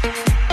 Stay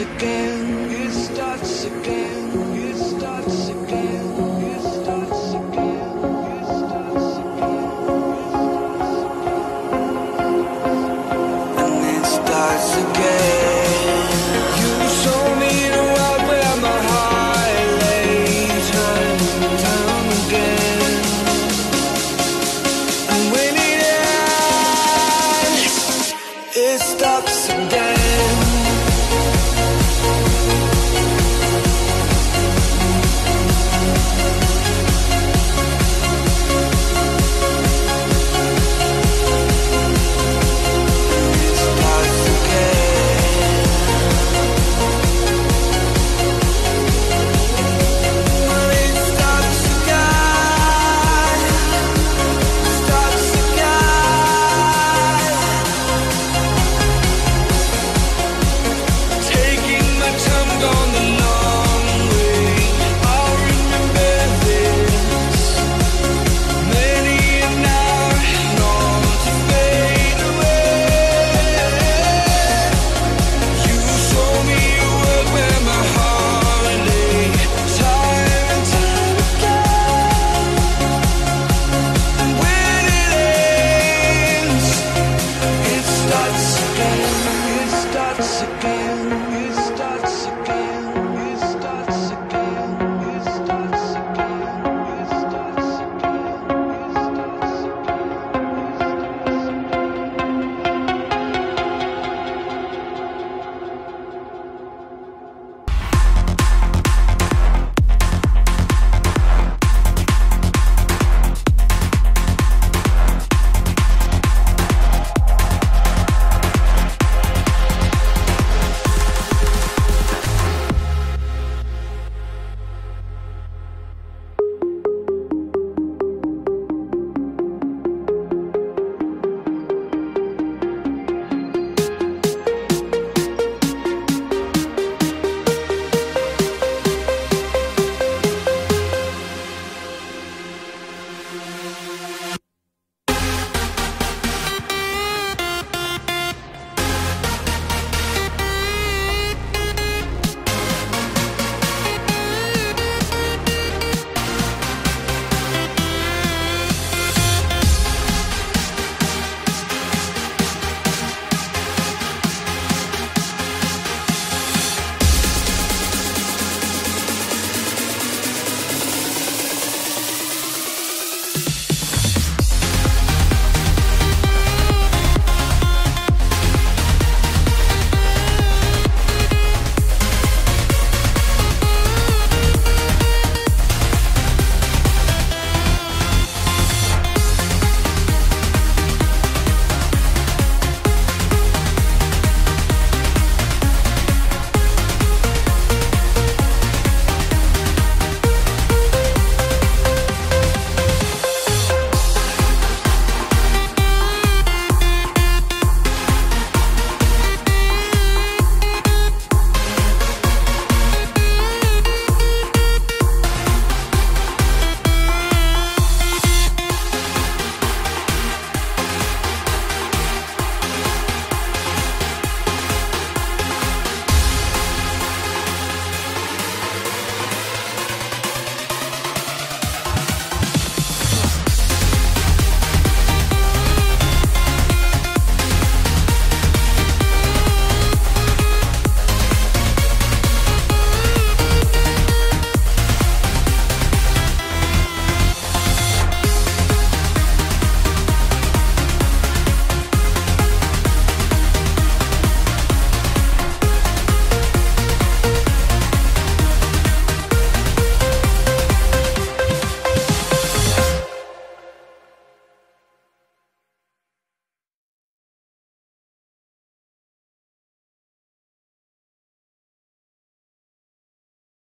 again.